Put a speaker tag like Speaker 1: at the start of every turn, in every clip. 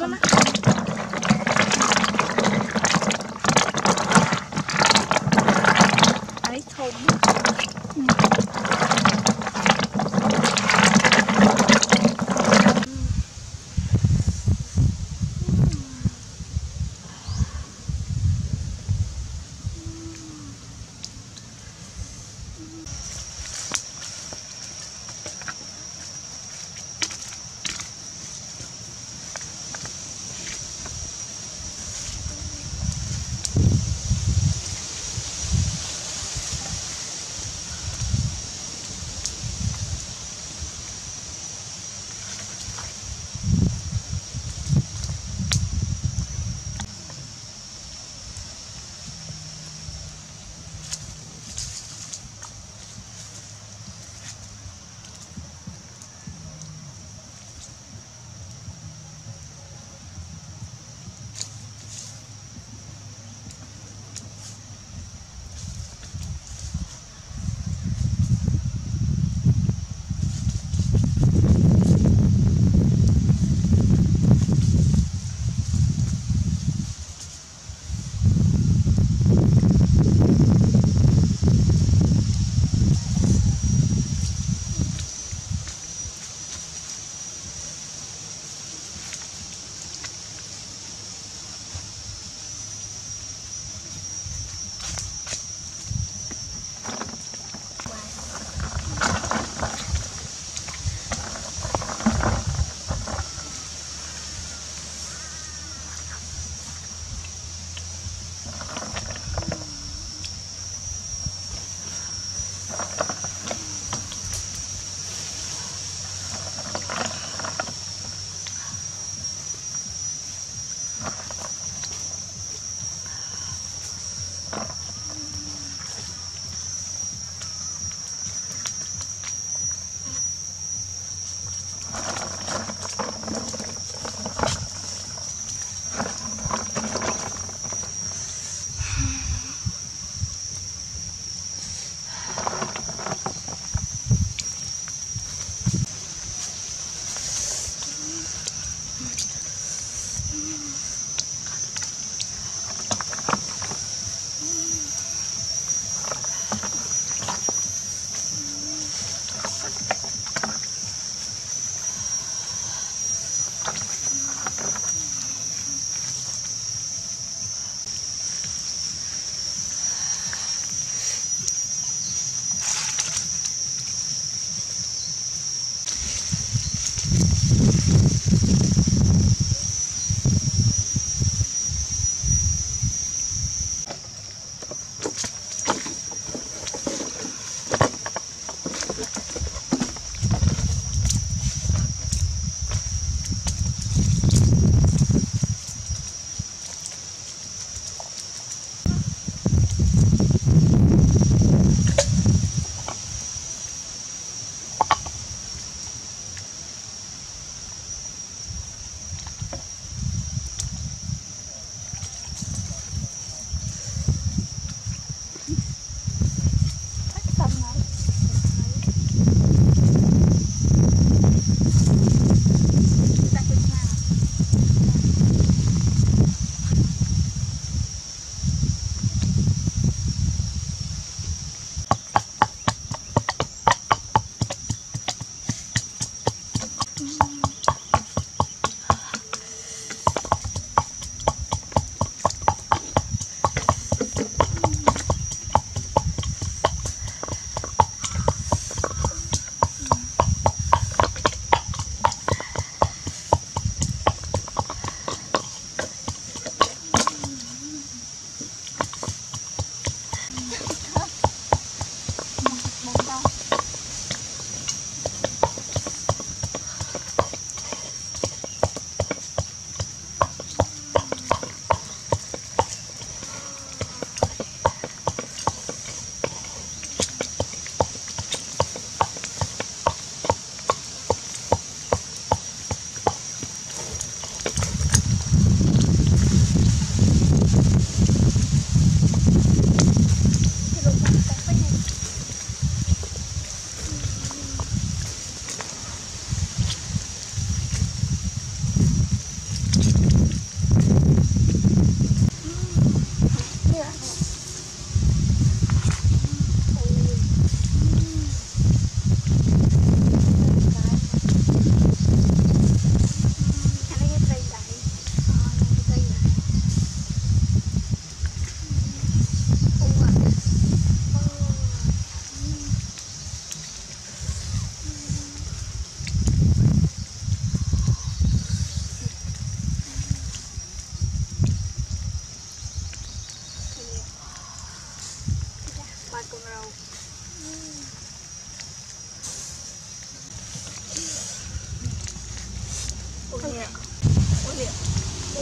Speaker 1: មណាអា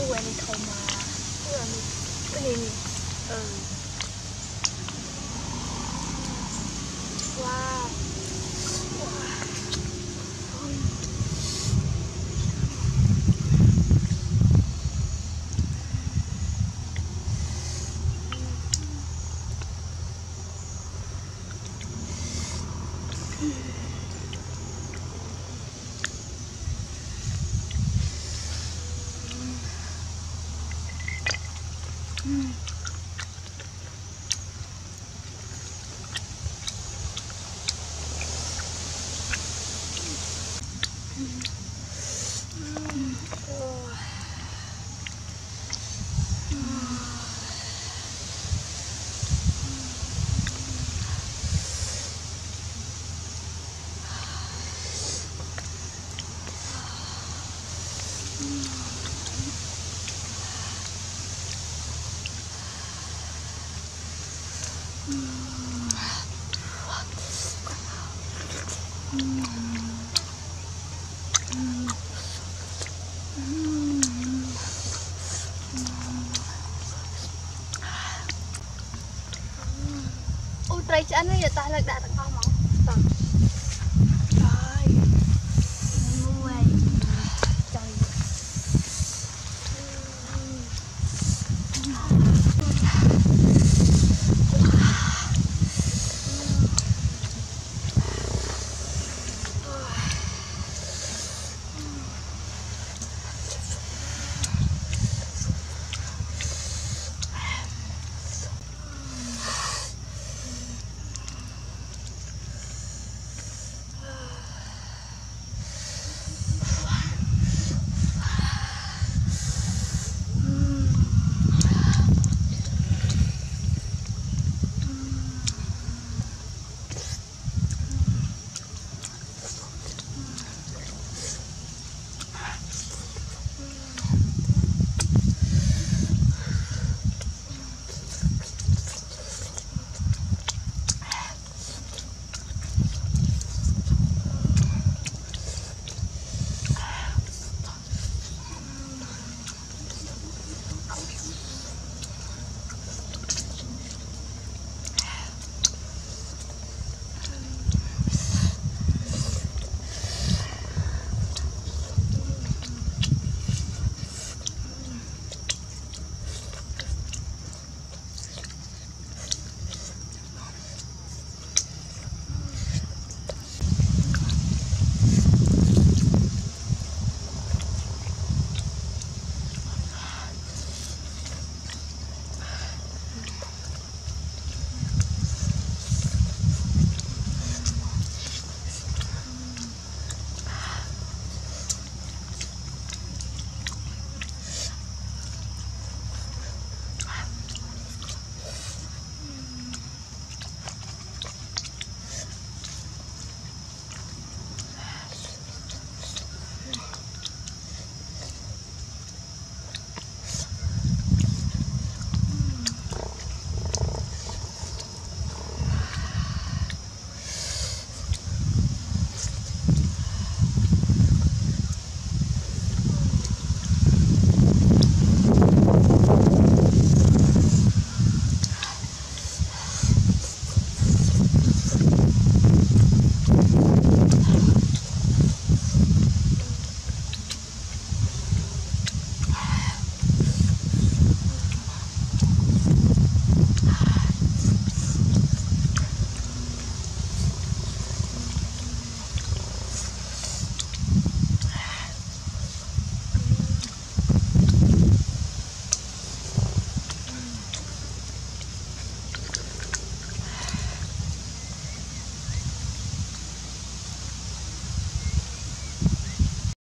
Speaker 1: អូអានេះធំមកអូអានេះអូនេះនេះអឺវ៉ាវ អូត្រីឆ្អិននេះយកតោះលើកដាក់ទាំងអស់មកតោះ